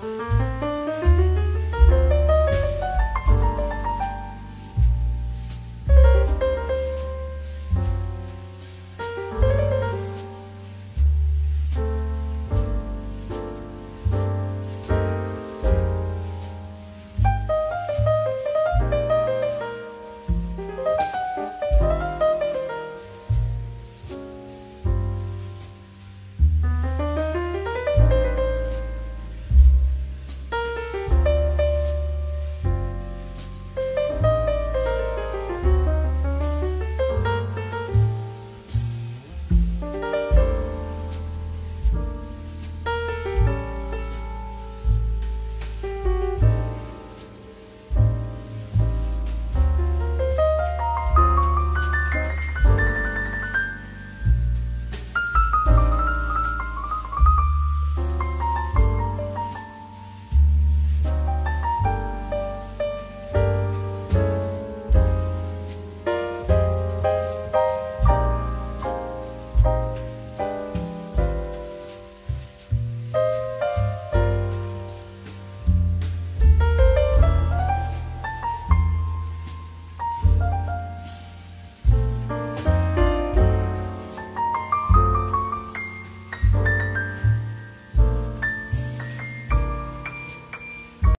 Música